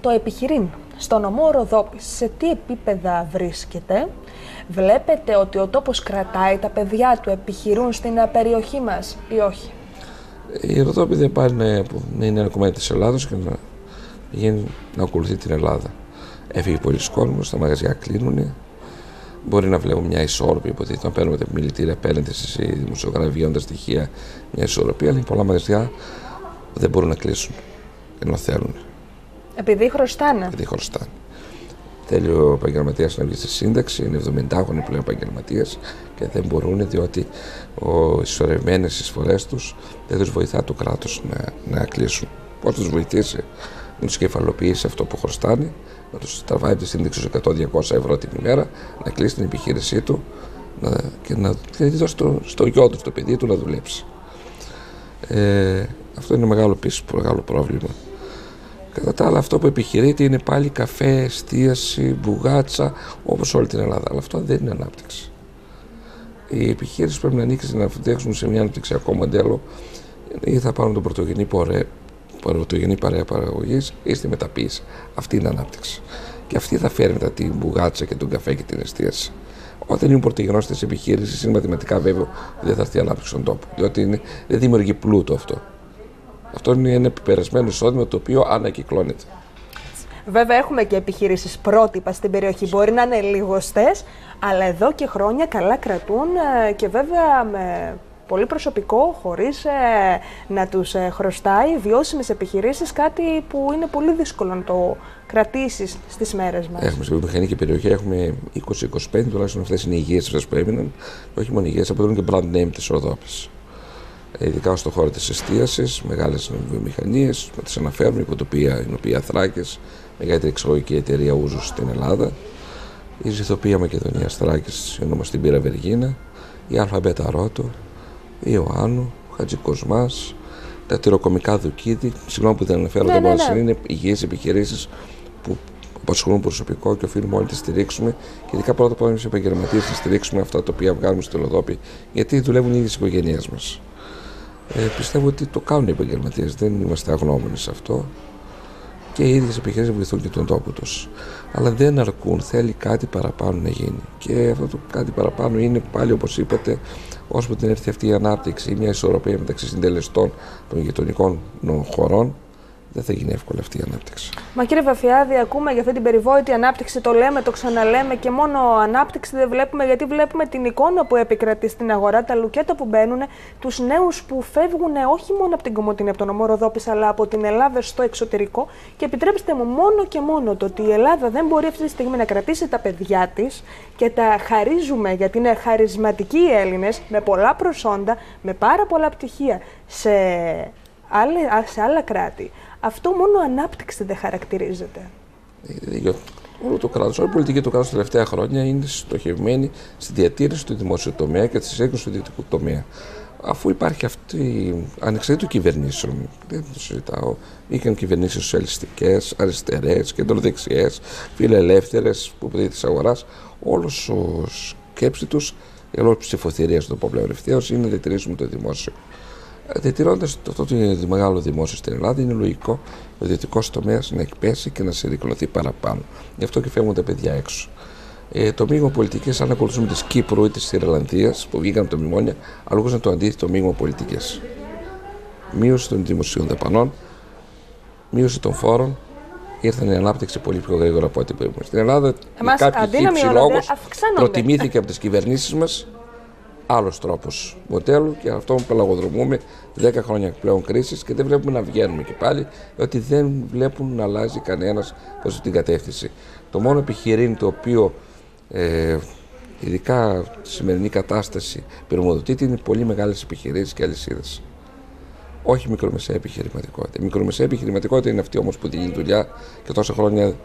Το επιχειρήν στο νομό Ροδόπης, σε τι επίπεδα βρίσκεται. Βλέπετε ότι ο τόπος κρατάει, τα παιδιά του επιχειρούν στην περιοχή μας ή όχι; Η Ροδόπη δεν πάει να, είναι ένα κομμάτι της Ελλάδος και να πηγαίνει να ακολουθεί την Ελλάδα. Έφυγε πολλοί κόσμος, τα μαγαζιά κλείνουν, Μπορεί να βλέπουμε μια ισόρροπη, υποτίθεται να παίρνουμε τα μιλητήρια απέναντι σε δημοσιογραφία, τα στοιχεία, μια ισορροπία, αλλά πολλά μαγαζιά δεν μπορούν να κλείσουν ενώ θέλουν. Επειδή χρωστάνε. Επειδή χρωστάνε. Θέλει ο επαγγελματίας να βγει στη σύνταξη, είναι 70χρονοι πλέον επαγγελματίες και δεν μπορούν διότι οι ισορρευμένες εισφορές τους δεν τους βοηθά το κράτος να, να κλείσουν. Πώς τους βοηθήσει, να του κεφαλοποιήσει αυτό που χρωστάνε να τους τραβάει τη σύνδεξη 100-200 ευρώ την ημέρα, να κλείσει την επιχείρησή του να, και να δώσει στο, στο γιο του, στο παιδί του να δουλέψει. Ε, αυτό είναι μεγάλο πίσω, μεγάλο πρόβλημα. Κατά τα άλλα, αυτό που επιχειρείται είναι πάλι καφέ, εστίαση, μπουγάτσα, όπως όλη την Ελλάδα. Αλλά αυτό δεν είναι ανάπτυξη. Οι επιχείρηση πρέπει να ανοίξει να φτιάξουν σε μια αναπτυξιακό μοντέλο ή θα πάρουν τον πρωτογενή πρωτογενή παρέα παραγωγής ή στη μεταποίηση. Αυτή είναι η ανάπτυξη. Και αυτή θα φέρει μετά την μπουγάτσα και τον καφέ και την εστίαση. Όταν είναι πρωτογενός της επιχείρησης, είναι μαθηματικά βέβαιο ότι δεν θα έρθει η ανάπτυξη στον τόπο. Διότι είναι, δεν δημιουργεί πλούτο αυτό. Αυτό είναι ένα επιπερασμένο εισόδημα το οποίο ανακυκλώνεται. Βέβαια, έχουμε και επιχειρήσει πρότυπα στην περιοχή. Μπορεί να είναι λιγοστέ, αλλά εδώ και χρόνια καλά κρατούν ε, και βέβαια με πολύ προσωπικό, χωρίς ε, να τους ε, χρωστάει βιώσιμες επιχειρήσεις, κάτι που είναι πολύ δύσκολο να το κρατήσεις στις μέρες μας. Έχουμε στην βιομηχανική περιοχή, έχουμε 20-25, τουλάχιστον αυτές είναι οι υγιές αυτές που έμειναν, όχι μόνο υγιές, αποτελούν και brand name της Ροδόπης. Ε, ειδικά στον χώρο της εστίασης, μεγάλες βιομηχανίες, με τις αναφέρουμε, η Κοτοπία, η οποία Θράκης, μεγαλύτερη εξαγωγική εταιρεία ούζου στην Ελλάδα, η Ζηθοπία Μακεδονίας Θράκης, ονομαστή Πύρα Βεργίνα, η Αλφαμπέτα Ρότο, Ιωάννου, Χατζικοσμά, τα τυροκομικά Δουκίδη. Συγγνώμη που δεν αναφέρω ναι, ναι, ναι. είναι υγιείς επιχειρήσεις που απασχολούν προσωπικό και οφείλουμε όλοι να στηρίξουμε. Και ειδικά πρώτα απ' όλα εμείς επαγγελματίες να στηρίξουμε αυτά τα οποία βγάλουμε στο Λοδόπι, γιατί δουλεύουν οι ίδιες οικογένειές μας. Ε, πιστεύω ότι το κάνουν οι επαγγελματίες, δεν είμαστε αγνώμενοι σε αυτό. Και οι ίδιε επιχειρήσει βοηθούν και τον τόπο τους. Αλλά δεν αρκούν, θέλει κάτι παραπάνω να γίνει. Και αυτό το κάτι παραπάνω είναι πάλι, όπως είπατε, ώσπου την έρθει αυτή η ανάπτυξη, μια ισορροπία μεταξύ συντελεστών των γειτονικών χωρών, δεν θα γίνει εύκολη αυτή η ανάπτυξη. Μα κύριε Βαφιάδη, ακούμε για αυτή την περιβόητη ανάπτυξη, το λέμε, το ξαναλέμε και μόνο ανάπτυξη δεν βλέπουμε, γιατί βλέπουμε την εικόνα που επικρατεί στην αγορά, τα λουκέτα που μπαίνουν, τους νέους που φεύγουν όχι μόνο από την Κομωτινή, από τον ομό αλλά από την Ελλάδα στο εξωτερικό. Και επιτρέψτε μου μόνο και μόνο το ότι η Ελλάδα δεν μπορεί αυτή τη στιγμή να κρατήσει τα παιδιά της και τα χαρίζουμε, γιατί είναι χαρισματικοί οι Έλληνες, με πολλά προσόντα, με πάρα πολλά πτυχία σε σε άλλα κράτη αυτό μόνο ανάπτυξη δεν χαρακτηρίζεται. Ε, όλο το κράτος, όλη η πολιτική του κράτους τα τελευταία χρόνια είναι στοχευμένη στη διατήρηση του δημόσιου τομέα και τη σύγκρουση του ιδιωτικού τομέα. Αφού υπάρχει αυτή, ανεξαρτήτου κυβερνήσεων, δεν το συζητάω, είχαν κυβερνήσεις σοσιαλιστικές, αριστερές, κεντροδεξιές, φιλελεύθερες που πει της αγοράς, όλος ο σκέψη τους, η όλη ψηφοθυρία, το πω πλέον ευθέω, είναι να διατηρήσουμε το δημόσιο Διατηρώντας το ότι είναι μεγάλο δημόσιο στην Ελλάδα, είναι λογικό ο ιδιωτικός τομέας να εκπέσει και να συρρυκνωθεί παραπάνω. Γι' αυτό και φεύγουν τα παιδιά έξω. Ε, το μείγμα πολιτικής, αν ακολουθούμε της Κύπρου ή της Ιρλανδίας που βγήκαν από τα μνημόνια, είναι το αντίθετο μείγμα πολιτικής. Μείωση των δημοσίων δαπανών, μείωση των φόρων, ήρθαν η ανάπτυξη πολύ πιο γρήγορα από ό,τι πρέπει. Στην Ελλάδα, για κάποιο λόγο, προτιμήθηκε από τις κυβερνήσεις μας άλλος τρόπος μοντέλου και αυτό που πελαγοδρομούμε 10 χρόνια πλέον κρίσης και δεν βλέπουμε να βγαίνουμε και πάλι, διότι δεν βλέπουν να αλλάζει κανένας προς την κατεύθυνση. Το μόνο επιχειρήν το οποίο ε, ειδικά στη σημερινή κατάσταση πυρομοδοτείται είναι πολύ μεγάλες επιχειρήσεις και αλυσίδες. Όχι μικρομεσαία επιχειρηματικότητα. Η μικρομεσαία επιχειρηματικότητα είναι αυτή όμως που δίνει δουλειά και τόσα χρόνια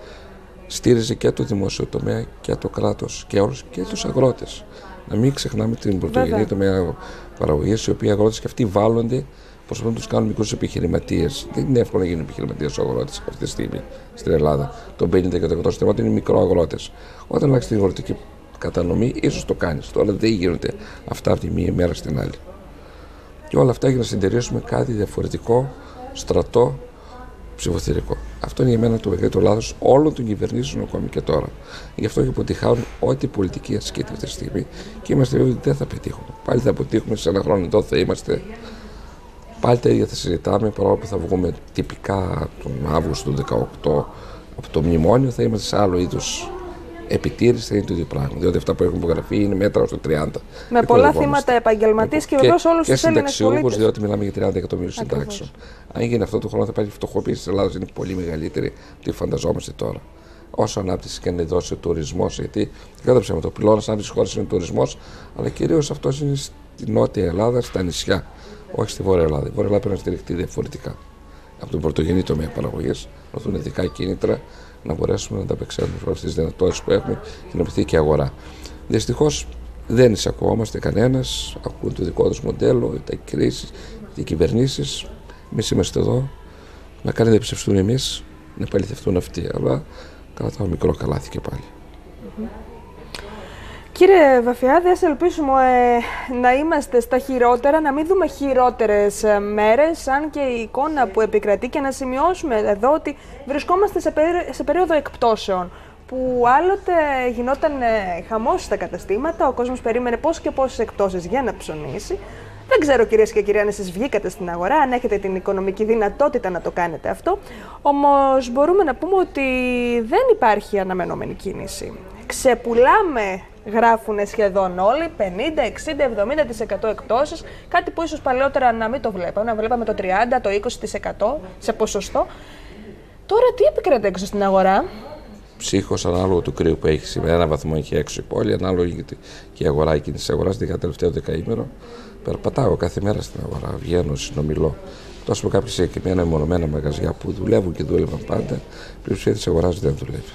στήριζε και το δημόσιο τομέα και το κράτος και όλους και τους αγρότες να μην ξεχνάμε την πρωτογενή τομέα παραγωγή, οι οποίοι αγρότες και αυτοί βάλλονται προσπαθούν να τους κάνουν μικρούς επιχειρηματίες. Δεν είναι εύκολο να γίνουν επιχειρηματίες ο αγρότη αυτή τη στιγμή στην Ελλάδα. Το 50% και το 100% είναι αγρότες. Όταν αλλάξει την αγροτική κατανομή, ίσως το κάνεις. Τώρα δεν γίνονται αυτά από τη μία μέρα στην άλλη. Και όλα αυτά για να συντηρήσουμε κάτι διαφορετικό, στρατό, ψηφοθυρικό. Αυτό είναι για μένα το μεγαλύτερο λάθος όλων των κυβερνήσεων ακόμη και τώρα. Γι' αυτό και αποτυχάνουν ό,τι πολιτική ασκείται αυτή τη στιγμή και είμαστε βέβαιοι ότι δεν θα πετύχουμε. Πάλι θα αποτύχουμε σε ένα χρόνο εδώ θα είμαστε. Πάλι τα ίδια θα συζητάμε παρόλο που θα βγούμε τυπικά τον Αύγουστο του 2018 από το μνημόνιο, θα είμαστε σε άλλο είδου επιτήρηση θα είναι το ίδιο πράγμα. Διότι αυτά που έχουν υπογραφεί είναι μέτρα στο 30. Με πολλά θύματα επαγγελματίες και βεβαίως όλους τους Έλληνες συνταξιούχου, διότι μιλάμε για 30 εκατομμύρια συντάξεων. Αν γίνει αυτό το χρόνο, θα υπάρχει φτωχοποίηση της Ελλάδα, είναι πολύ μεγαλύτερη από ό,τι φανταζόμαστε τώρα. Όσο ανάπτυξη και να δώσει ο τουρισμός, γιατί δεν το ψέμα, το πυλώνα ανάπτυξη χώρα είναι ο τουρισμός, αλλά κυρίως αυτός είναι στη Νότια Ελλάδα, στα νησιά, όχι στη Βόρεια Ελλάδα. Η Βόρεια Ελλάδα πρέπει να στηριχτεί διαφορετικά. Από τον πρωτογενή τομέα παραγωγής, να δοθούν ειδικά κίνητρα να μπορέσουμε να ανταπεξέλθουμε σε όλε τις δυνατότητες που έχουμε στην οπτική αγορά. Δυστυχώς δεν εισακόμαστε κανένας, ακούν το δικό τους μοντέλο, τα κρίσεις, οι κυβερνήσεις. Εμείς είμαστε εδώ να κάνετε να εμπιστευτούν εμείς, να επαληθευτούν αυτοί. Αλλά κρατάω μικρό καλάθι και πάλι. Κύριε Βαφιάδη, ας ελπίσουμε ε, να είμαστε στα χειρότερα, να μην δούμε χειρότερες ε, μέρες, αν και η εικόνα που επικρατεί και να σημειώσουμε εδώ ότι βρισκόμαστε σε, σε περίοδο εκπτώσεων που άλλοτε γινόταν ε, χαμός στα καταστήματα, ο κόσμος περίμενε πώς και πόσες εκτόσεις για να ψωνίσει. Δεν ξέρω κυρίες και κύριοι αν εσείς βγήκατε στην αγορά, αν έχετε την οικονομική δυνατότητα να το κάνετε αυτό. Όμως μπορούμε να πούμε ότι δεν υπάρχει αναμενόμενη κίνηση. Ξεπουλάμε γράφουν σχεδόν όλοι, 50, 60, 70% εκτόσεις, κάτι που ίσως παλαιότερα να μην το βλέπαμε, να βλέπαμε το 30, το 20% σε ποσοστό. Τώρα τι επικρατεί έξω στην αγορά; Ψύχος ανάλογο του κρύου που έχεις σήμερα, ένα βαθμό έχει έξω η πόλη, ανάλογο και η αγορά, η κίνηση αγοράς, την τελευταίο δεκαήμερο. Περπατάω κάθε μέρα στην αγορά, βγαίνω, συνομιλώ. Τόσο από κάποια συγκεκριμένα μονομένα μαγαζιά που δουλεύουν και δούλευαν πάντα, η πλειοψηφία της αγοράς δεν δουλεύει.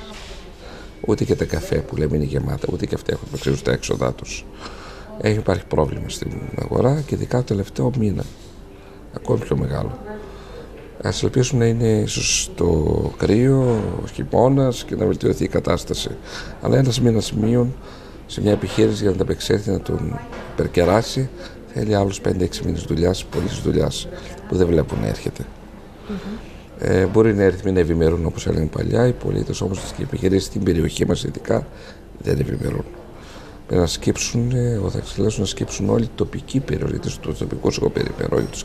Ούτε και τα καφέ που λέμε είναι γεμάτα, ούτε και αυτά έχουν αυξήσει τα έξοδά τους. Έχει υπάρχει πρόβλημα στην αγορά και ειδικά το τελευταίο μήνα. Ακόμη πιο μεγάλο. Α ελπίσουμε να είναι ίσως το κρύο, ο χειμώνας και να βελτιωθεί η κατάσταση. Αλλά ένας μήνας μείον σε μια επιχείρηση για να τα απεξέλθει να τον περκεράσει θέλει άλλους 5-6 μήνες δουλειάς, πολλής δουλειάς που δεν βλέπουν να έρχεται. Mm-hmm. Ε, μπορεί να έρθει να ευημερούν όπως έλεγαν παλιά. Οι πολίτες όμως και οι επιχειρήσεις στην περιοχή μας ειδικά δεν ευημερούν. Πρέπει να σκύψουν, όταν να σκύψουν όλοι οι τοπικοί περιορίτες, του τοπικού περιπερόητου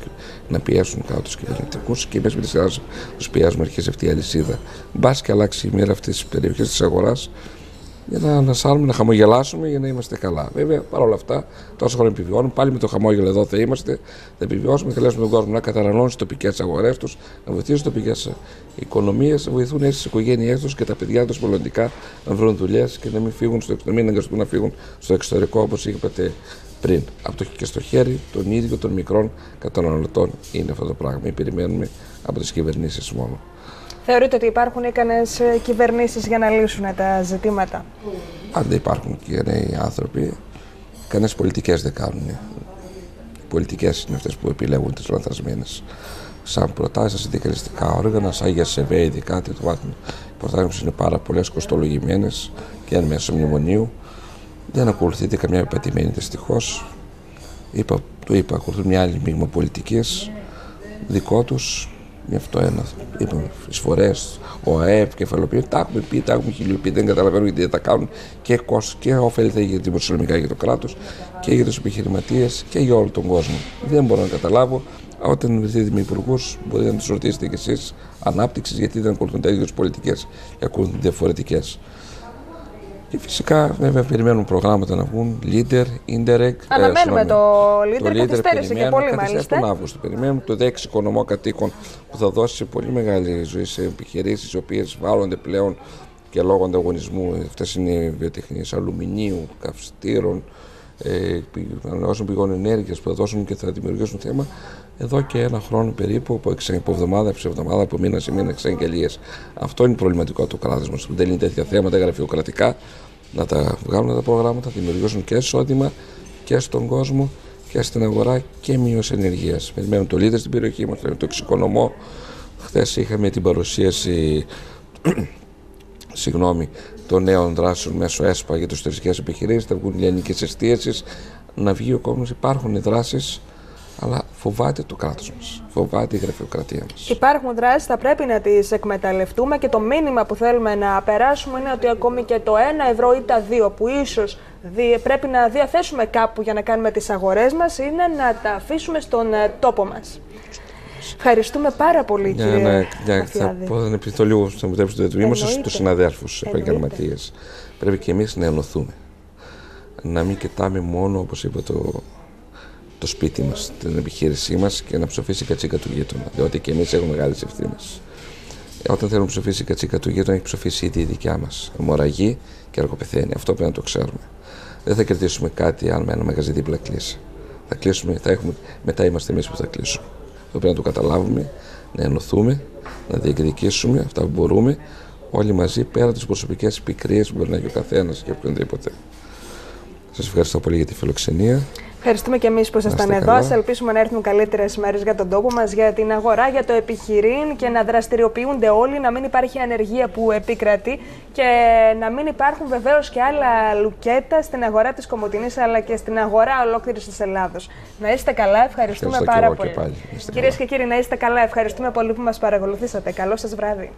να πιέσουν κάτω τους κυβερνητικούς και εμεί με τη σειράς τους πιέζουμε, αρχίσει αυτή η αλυσίδα. Μπας και αλλάξει η μοίρα αυτής της περιοχής της αγοράς, για να ανασάλουμε, να χαμογελάσουμε για να είμαστε καλά. Βέβαια, παρόλα αυτά, τόσο χρόνο επιβιώνουμε. Πάλι με το χαμόγελο εδώ θα είμαστε, θα επιβιώσουμε. Θέλουμε τον κόσμο να καταναλώνει τι τοπικές αγορές τους, να βοηθήσουν τι τοπικές οικονομίες, να βοηθούν έτσι τις οικογένειές τους και τα παιδιά τους μελλοντικά να βρουν δουλειές και να μην, φύγουν στο, να μην αναγκαστούν να φύγουν στο εξωτερικό όπως είπατε πριν. Από το και στο χέρι των ίδιων των μικρών καταναλωτών είναι αυτό το πράγμα. Μην περιμένουμε από τις κυβερνήσεις μόνο. Θεωρείτε ότι υπάρχουν ικανές ε, κυβερνήσεις για να λύσουν τα ζητήματα; Αν δεν υπάρχουν και νέοι άνθρωποι, κανένε πολιτικές δεν κάνουν. Οι πολιτικές είναι αυτές που επιλέγουν τις λανθασμένες. Σαν προτάσεις, συνδικαλιστικά όργανα, σαν για ΣΕΒΕ, ειδικά το βάθμο. Οι προτάσεις είναι πάρα πολλές κοστολογημένες και αν μέσω μνημονίου. Δεν ακολουθείται καμιά επατημένη δυστυχώς. Είπα, το είπα, ακολουθούν μια άλλη μείγμα πολιτική δικό τους Γι' αυτό ένας. Είπαμε εισφορές, ο ΑΕΠ, κεφαλοποιεί. Τα έχουμε πει, τα έχουμε χιλιοποιεί. Δεν καταλαβαίνω γιατί δεν τα κάνουν και κόστο και όφελη θα έχει για δημοσιονομικά για το κράτος και για τους επιχειρηματίες και για όλο τον κόσμο. Δεν μπορώ να καταλάβω. Όταν βρεθείτε με υπουργούς, μπορείτε να τους ρωτήσετε κι εσείς ανάπτυξης γιατί δεν ακολουθούν τα ίδια πολιτικές και ακολουθούν διαφορετικές. Και φυσικά βέβαια περιμένουν προγράμματα να βγουν, leader, indirect. Αναμένουμε ε, το leader, το leader καθυστέρησε και πολύ μάλιστα. τον Αύγουστο. Περιμένουμε το δέξι οικονομό κατοίκων που θα δώσει πολύ μεγάλη ζωή σε επιχειρήσεις οι οποίες βάλλονται πλέον και λόγω ανταγωνισμού. Αυτές είναι οι βιοτεχνίες αλουμινίου, καυστήρων, ε, ανανεώσιμων πηγών ενέργειας που θα δώσουν και θα δημιουργήσουν θέμα εδώ και ένα χρόνο περίπου, από, από εβδομάδα σε εβδομάδα, από μήνα σε μήνα, εξαγγελίε. Αυτό είναι προβληματικό του κράτους μας. Δεν είναι τέτοια θέματα γραφειοκρατικά να τα βγάλουν τα προγράμματα, δημιουργήσουν και εισόδημα και στον κόσμο και στην αγορά και μείωση ενεργείας. Περιμένουμε το λίδε στην περιοχή μας, το εξοικονομώ. Χθες είχαμε την παρουσίαση συγγνώμη, των νέων δράσεων μέσω ΕΣΠΑ για τις τουριστικέ επιχειρήσεις. Θα βγουν λιανικέ εστίασει. Να βγει ο κόσμος. Υπάρχουν δράσεις αλλά φοβάται το κράτος μας. Φοβάται η γραφειοκρατία μας. Υπάρχουν δράσεις, θα πρέπει να τις εκμεταλλευτούμε και το μήνυμα που θέλουμε να περάσουμε είναι ότι ακόμη και το 1 ευρώ ή τα 2 που ίσως πρέπει να διαθέσουμε κάπου για να κάνουμε τις αγορές μας είναι να τα αφήσουμε στον ε, τόπο μας. Ευχαριστούμε πάρα πολύ, για κύριε να, για, Θα πω να επιθυμώ λίγο, θα μου επιτρέψετε, το είμαστε στου συναδέλφου επαγγελματίες. Πρέπει και εμείς να ενωθούμε. Να μην κοιτάμε μόνο, όπως είπα το το σπίτι μας, την επιχείρησή μας και να ψοφήσει η κατσίκα του γείτονα. Διότι και εμείς έχουμε μεγάλες ευθύνες. Όταν θέλουμε να ψοφήσει η κατσίκα του γείτονα, έχει ψοφήσει ήδη η δικιά μας. Μοραγή και αργοπεθαίνει. Αυτό πρέπει να το ξέρουμε. Δεν θα κερδίσουμε κάτι αν με ένα μαγαζί δίπλα κλείσει. Θα κλείσουμε, θα έχουμε, μετά είμαστε εμείς που θα κλείσουμε. Αυτό πρέπει να το καταλάβουμε, να ενωθούμε, να διεκδικήσουμε αυτά που μπορούμε, όλοι μαζί πέρα τις προσωπικές πικρίες που μπορεί να έχει ο καθένας και οποιονδήποτε. Σας ευχαριστώ πολύ για τη φιλοξενία. Ευχαριστούμε και εμείς που ήσασταν εδώ. Α ελπίσουμε να έρθουν καλύτερες μέρες για τον τόπο μας, για την αγορά, για το επιχειρήν και να δραστηριοποιούνται όλοι, να μην υπάρχει ανεργία που επικρατεί και να μην υπάρχουν βεβαίως και άλλα λουκέτα στην αγορά της Κομωτινής αλλά και στην αγορά ολόκληρης της Ελλάδος. Να είστε καλά, ευχαριστούμε πάρα πολύ. Κυρίες και κύριοι, να είστε καλά. Ευχαριστούμε πολύ που μας παρακολουθήσατε. Καλό σας βράδυ.